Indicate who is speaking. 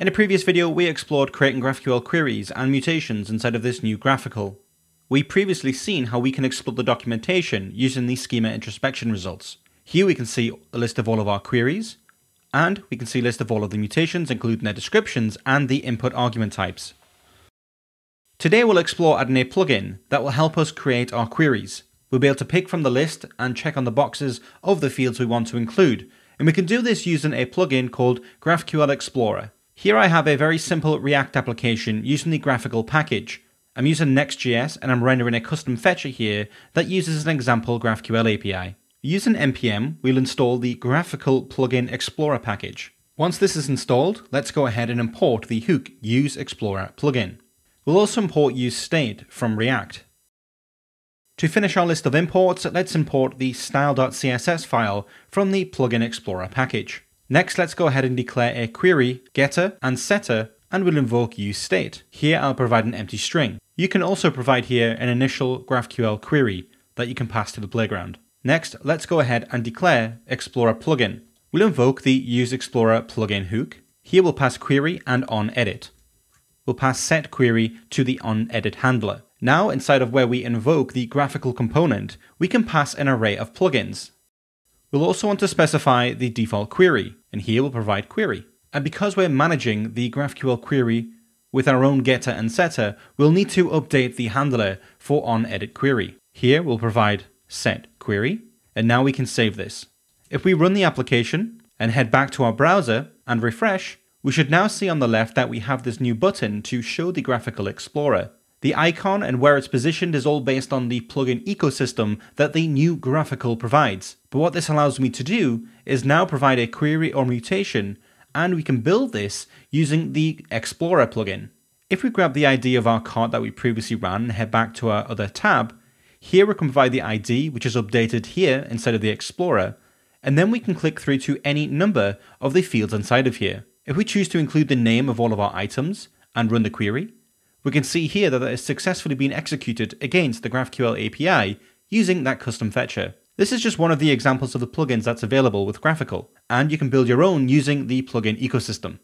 Speaker 1: In a previous video, we explored creating GraphQL queries and mutations inside of this new GraphiQL. We previously seen how we can explore the documentation using the schema introspection results. Here we can see a list of all of our queries, and we can see a list of all of the mutations, including their descriptions and the input argument types. Today we'll explore adding a plugin that will help us create our queries. We'll be able to pick from the list and check on the boxes of the fields we want to include, and we can do this using a plugin called GraphQL Explorer. Here I have a very simple React application using the GraphiQL package. I'm using Next.js and I'm rendering a custom fetcher here that uses an example GraphQL API. Using npm, we'll install the GraphiQL Plugin Explorer package. Once this is installed, let's go ahead and import the Hook Use Explorer plugin. We'll also import useState from React. To finish our list of imports, let's import the style.css file from the Plugin Explorer package. Next, let's go ahead and declare a query, getter, and setter, and we'll invoke useState. Here I'll provide an empty string. You can also provide here an initial GraphQL query that you can pass to the playground. Next, let's go ahead and declare Explorer plugin. We'll invoke the useExplorer plugin hook. Here we'll pass query and onEdit. We'll pass setQuery to the onEdit handler. Now, inside of where we invoke the GraphiQL component, we can pass an array of plugins. We'll also want to specify the default query, and here we'll provide query. And because we're managing the GraphQL query with our own getter and setter, we'll need to update the handler for onEdit query. Here we'll provide set query, and now we can save this. If we run the application and head back to our browser and refresh, we should now see on the left that we have this new button to show the GraphiQL explorer. The icon and where it's positioned is all based on the plugin ecosystem that the new GraphiQL provides. But what this allows me to do is now provide a query or mutation, and we can build this using the Explorer plugin. If we grab the ID of our cart that we previously ran and head back to our other tab, here we can provide the ID, which is updated here instead of the Explorer, and then we can click through to any number of the fields inside of here. If we choose to include the name of all of our items and run the query, we can see here that it has successfully been executed against the GraphQL API using that custom fetcher. This is just one of the examples of the plugins that's available with GraphiQL, and you can build your own using the plugin ecosystem.